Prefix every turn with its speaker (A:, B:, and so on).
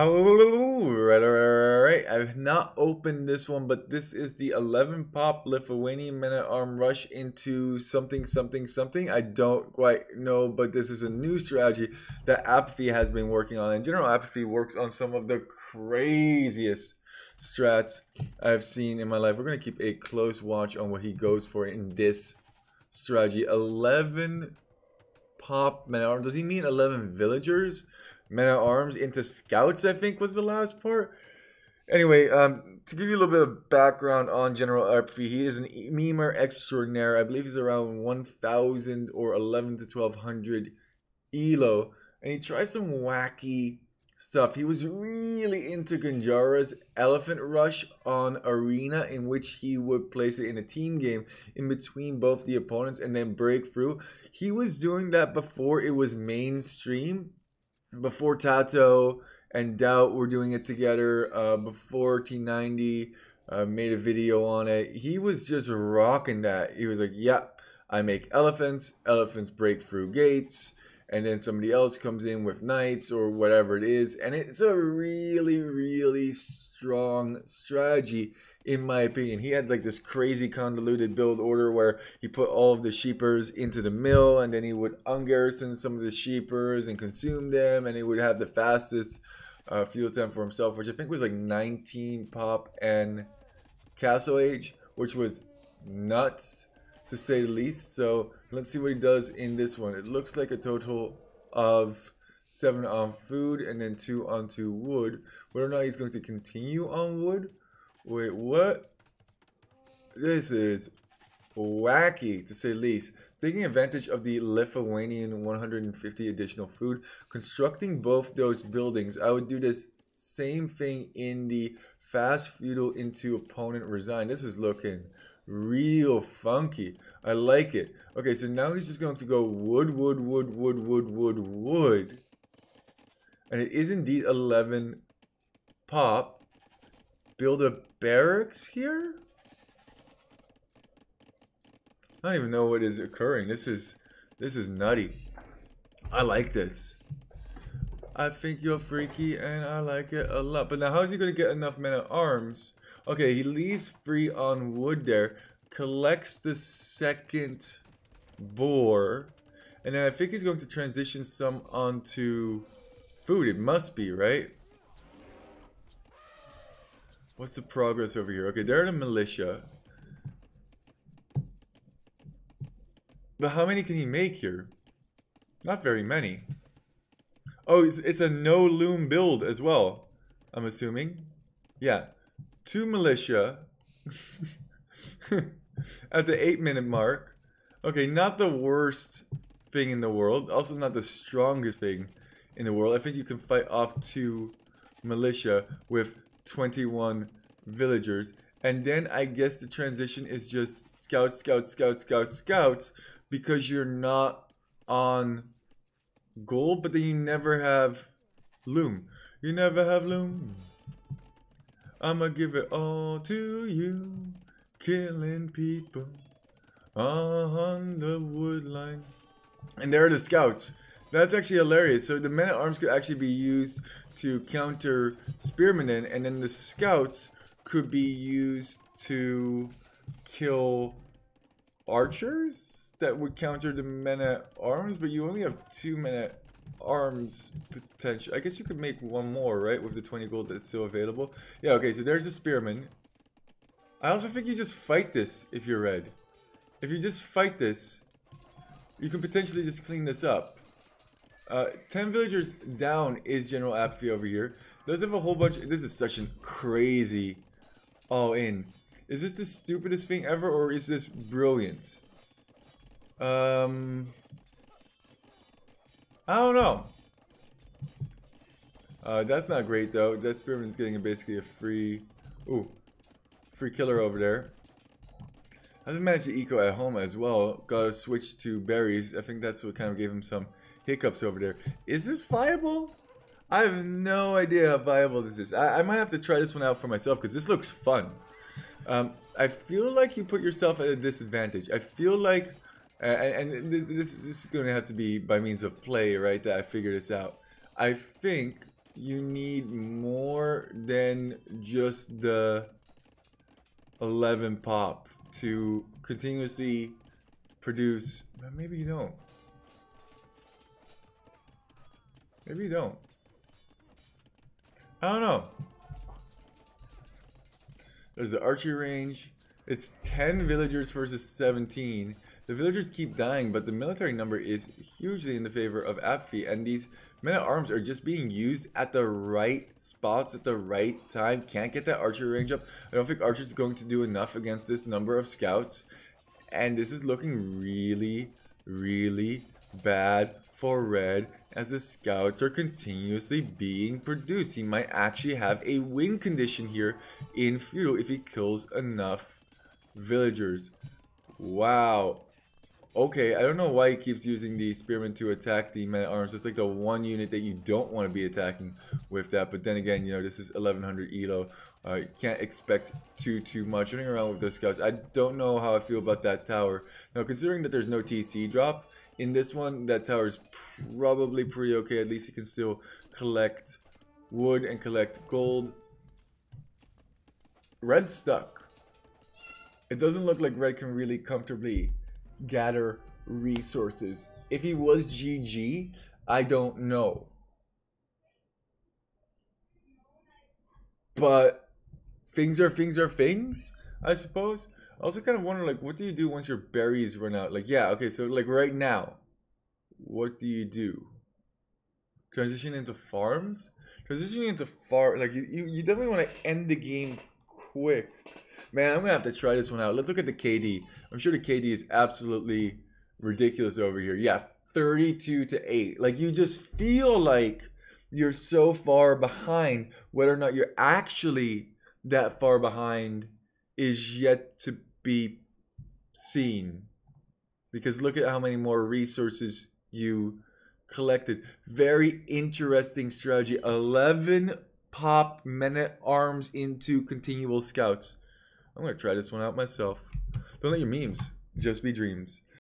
A: Oh, right, right, right, right. I've not opened this one, but this is the 11 pop Lithuanian men at arm rush into something, something, something. I don't quite know, but this is a new strategy that Apathy has been working on. In general, Apathy works on some of the craziest strats I've seen in my life. We're going to keep a close watch on what he goes for in this strategy. 11 pop men at arm. Does he mean 11 villagers? Men at arms into scouts, I think was the last part. Anyway, um, to give you a little bit of background on General Apathy, he is an memer extraordinaire. I believe he's around 1,000 or 11 to 1,200 ELO. And he tries some wacky stuff. He was really into Ganjara's Elephant Rush on Arena, in which he would place it in a team game in between both the opponents and then break through. He was doing that before it was mainstream before Tatoh and DauT were doing it together, uh, before T90 uh, made a video on it, he was just rocking that. He was like, yep, I make elephants, elephants break through gates, and then somebody else comes in with knights or whatever it is. And it's a really, really strong strategy in my opinion. He had like this crazy convoluted build order where he put all of the sheepers into the mill and then he would ungarrison some of the sheepers and consume them and he would have the fastest uh, feudal time for himself, which I think was like 19 pop and castle age, which was nuts to say the least. So let's see what he does in this one. It looks like a total of seven on food and then two onto wood. Whether or not he's going to continue on wood Wait, what? This is wacky to say the least. Taking advantage of the Lithuanian 150 additional food, constructing both those buildings, I would do this same thing in the fast feudal into opponent resign. This is looking real funky. I like it. Okay, so now he's just going to go wood, wood, wood, wood, wood, wood, wood. And it is indeed 11 pop build a barracks here? I don't even know what is occurring. This is this is nutty. I like this. I think you're freaky and I like it a lot. But now how is he gonna get enough men at arms? Okay, he leaves free on wood there, collects the second boar, and then I think he's going to transition some onto food. It must be, right? What's the progress over here? Okay, they're the militia. But how many can he make here? Not very many. Oh, it's, it's a no loom build as well, I'm assuming. Yeah. Two militia. At the eight minute mark. Okay, not the worst thing in the world. Also not the strongest thing in the world. I think you can fight off two militia with 21 villagers. And then I guess the transition is just scout, scout, scout, scout, scout because you're not on gold, but then you never have loom. You never have loom. I'ma give it all to you, killing people on the wood line. And there are the scouts. That's actually hilarious. So the men at arms could actually be used to counter spearmen, and then the scouts could be used to kill archers that would counter the men at arms, but you only have two men at arms potential. I guess you could make one more, right? With the 20 gold that's still available. Yeah, okay, so there's a spearman. I also think you just fight this if you're red. If you just fight this, you can potentially just clean this up. Uh, 10 villagers down is General Apathy over here. Does have a whole bunch. This is such a crazy all in. Is this the stupidest thing ever or is this brilliant? Um, I don't know. Uh, that's not great though. That Spearman's getting basically a free, ooh, free killer over there. I haven't managed to eco at home as well. Gotta switch to berries. I think that's what kind of gave him some hiccups over there. Is this viable? I have no idea how viable this is. I, I might have to try this one out for myself because this looks fun. Um, I feel like you put yourself at a disadvantage. I feel like, uh, and this, this is going to have to be by means of play, right, that I figure this out. I think you need more than just the 11 pop to continuously produce. Maybe you don't. Maybe you don't. I don't know. There's the archery range. It's 10 villagers versus 17. The villagers keep dying, but the military number is hugely in the favor of Apathy, and these men at arms are just being used at the right spots at the right time. Can't get that archery range up. I don't think Archer's going to do enough against this number of scouts, and this is looking really, really bad for Red as the scouts are continuously being produced. He might actually have a win condition here in Feudal if he kills enough villagers. Wow. Okay, I don't know why he keeps using the spearmen to attack the men at arms. It's like the one unit that you don't want to be attacking with that. But then again, you know, this is 1100 elo. Uh, can't expect too, too much running around with the scouts. I don't know how I feel about that tower. Now, considering that there's no TC drop in this one, that tower is probably pretty okay. At least you can still collect wood and collect gold. Red stuck. It doesn't look like Red can really comfortably gather resources. If he was GG, I don't know. But things are things are things, I suppose. I also kind of wonder, like, what do you do once your berries run out? Like, yeah, okay, so like right now, what do you do? Transition into farms? Transitioning into farm, like you, you, you definitely want to end the game quick. Man, I'm gonna have to try this one out. Let's look at the KD. I'm sure the KD is absolutely ridiculous over here. Yeah, 32 to 8. Like you just feel like you're so far behind. Whether or not you're actually that far behind is yet to be seen. Because look at how many more resources you collected. Very interesting strategy. 11 pop men at arms into continual scouts. I'm gonna try this one out myself. Don't let your memes just be dreams.